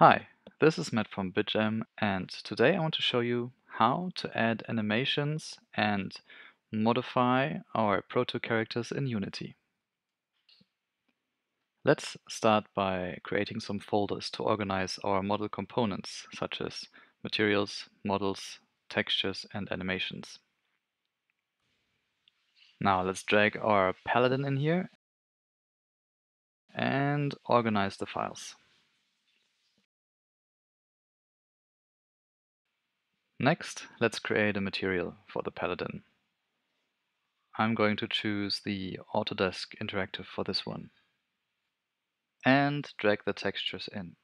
Hi, this is Matt from Bitgem and today I want to show you how to add animations and modify our proto characters in Unity. Let's start by creating some folders to organize our model components such as materials, models, textures and animations. Now let's drag our paladin in here and organize the files. Next, let's create a material for the Paladin. I'm going to choose the Autodesk Interactive for this one. And drag the textures in.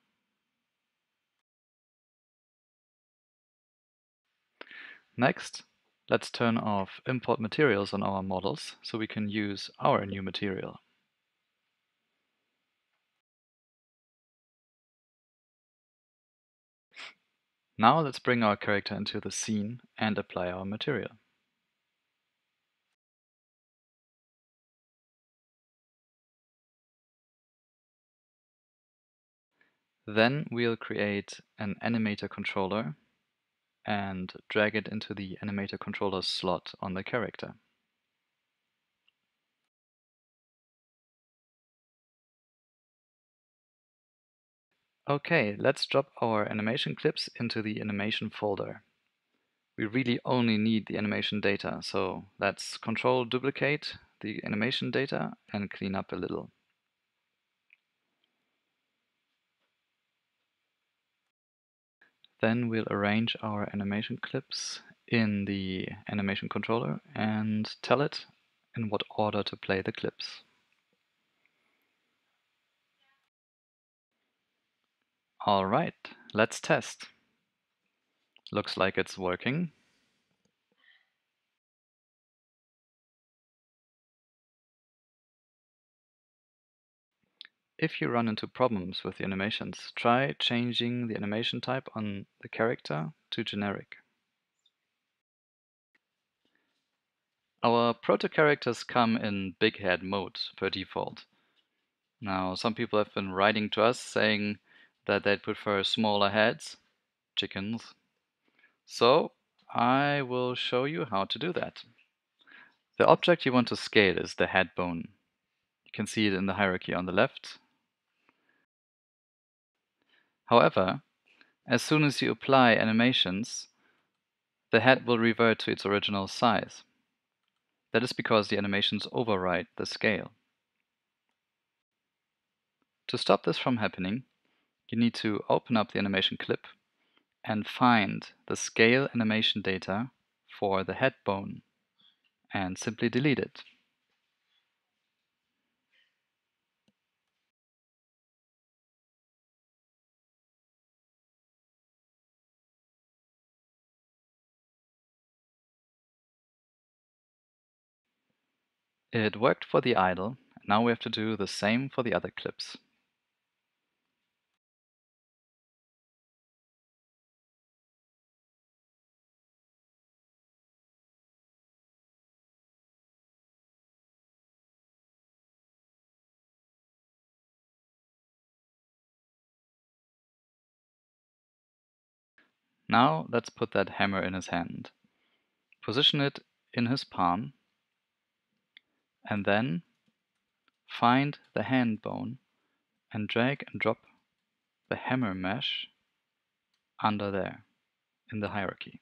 Next, let's turn off import materials on our models so we can use our new material. Now let's bring our character into the scene and apply our material. Then we'll create an animator controller and drag it into the animator controller slot on the character. Okay, let's drop our animation clips into the animation folder. We really only need the animation data, so let's control duplicate the animation data and clean up a little. Then we'll arrange our animation clips in the animation controller and tell it in what order to play the clips. All right, let's test. Looks like it's working. If you run into problems with the animations, try changing the animation type on the character to generic. Our proto characters come in big head mode per default. Now, some people have been writing to us saying that they'd prefer smaller heads, chickens. So I will show you how to do that. The object you want to scale is the head bone. You can see it in the hierarchy on the left. However, as soon as you apply animations, the head will revert to its original size. That is because the animations override the scale. To stop this from happening, you need to open up the animation clip and find the scale animation data for the head bone and simply delete it. It worked for the idle, now we have to do the same for the other clips. Now let's put that hammer in his hand. Position it in his palm and then find the hand bone and drag and drop the hammer mesh under there in the hierarchy.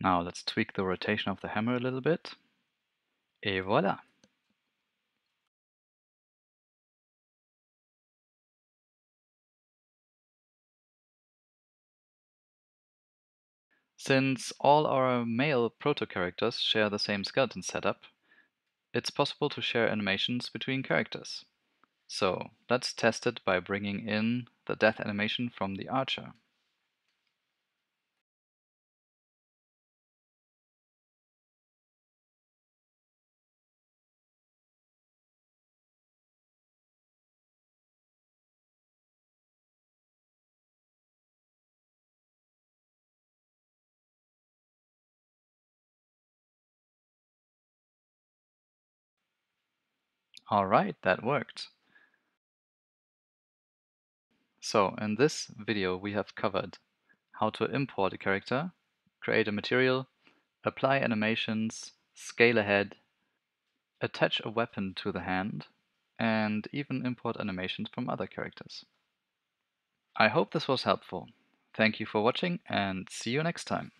Now let's tweak the rotation of the hammer a little bit. Et voilà! Since all our male proto-characters share the same skeleton setup, it's possible to share animations between characters. So let's test it by bringing in the death animation from the archer. Alright, that worked. So, in this video we have covered how to import a character, create a material, apply animations, scale a head, attach a weapon to the hand, and even import animations from other characters. I hope this was helpful. Thank you for watching and see you next time.